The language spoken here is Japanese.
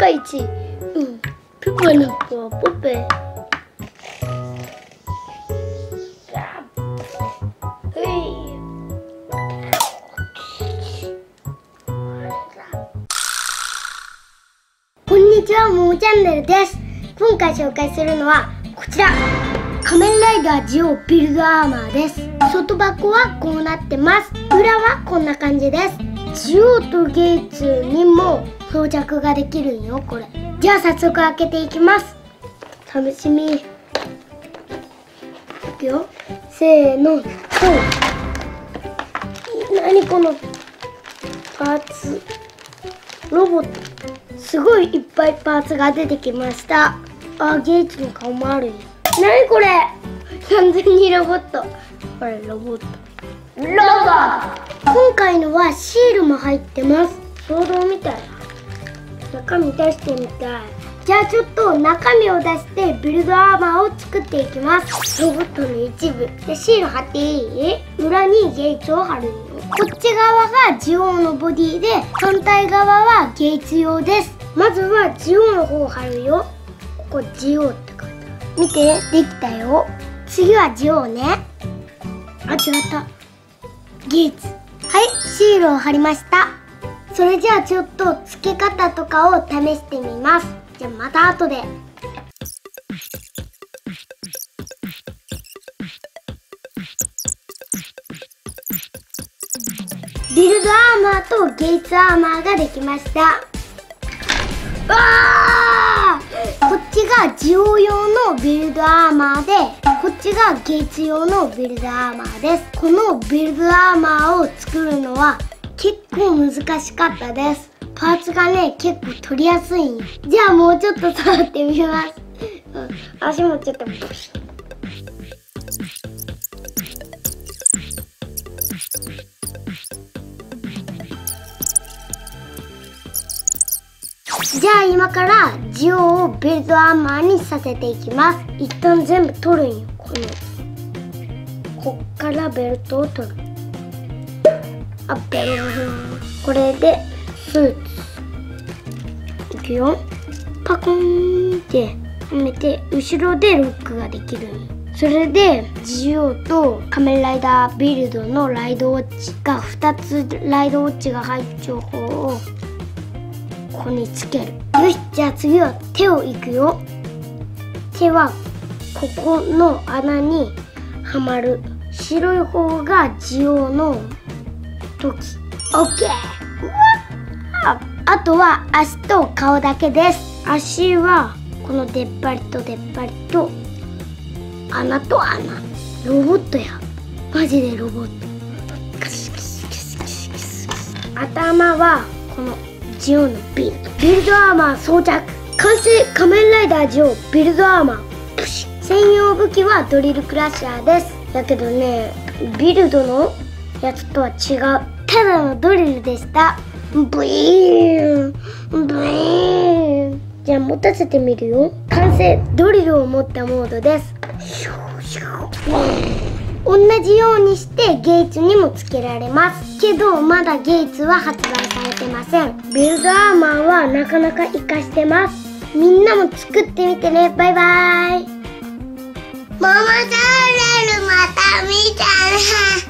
カイチうんプパの子はポペこんにちは、ももチャンネルです。今回紹介するのはこちら。仮面ライダージオビルドアーマーです。外箱はこうなってます。裏はこんな感じです。ジオとゲイツにも装着ができるんよ、これ。じゃあ早速開けていきます。楽しみ。いくよ。せーの。何このパーツ。ロボット。すごいいっぱいパーツが出てきましたあゲイツの顔もあるよなにこれ完全にロボットこれロボットロボ今回のはシールも入ってます衝動みたい中身出してみたい。じゃあちょっと中身を出してビルドアーマーを作っていきます。ロボットの一部。でシール貼っていい？裏にゲイツを貼るよこっち側がジオウのボディで反対側はゲイツ用です。まずはジオウの方を貼るよ。ここジオウって書いてある。見てできたよ。次はジオウね。あ違った。ゲイツ。はいシールを貼りました。それじゃあちょっと付け方とかを試してみます。じゃあまた後で。ビルドアーマーとゲイツアーマーができました。わこっちがジオ用のビルドアーマーでこっちがゲイツ用のビルドアーマーです。このビルドアーマーを作るのは結構難しかったです。パーツがね結構取りやすい。んじゃあもうちょっと触ってみます、うん、足もちょっとブシッじゃあ今からジオをビルドアーマーにさせていきます。一旦全部取るんよ。このこっからベルトを取る。あベルこれでスーツ。いくよ。パコンってはめて後ろでロックができるそれでジオと仮面ライダービルドのライドウォッチが2つライドウォッチが入っちゃう方を。ここにつける。よしじゃあ次は手をいくよ。手はここの穴にはまる。白い方がジオの時。OK ああとは足と顔だけです。足はこの出っ張りと出っ張りと穴と穴。ロボットや。マジでロボット。頭はこのジオのビル。ドビルドアーマー装着。完成仮面ライダージオビルドアーマー。プシ専用武器はドリルクラッシャーです。だけどねビルドのやつとは違う。ただのドリルでした。ブイーン。ブイーン。じゃあ持たせてみるよ。完成。ドリルを持ったモードです。同じようにしてゲイツにもつけられます。けどまだゲイツは発売されてません。ビルドアーマーはなかなか活かしてます。みんなも作ってみてね。バイバイ。ママチャンネルまた見たね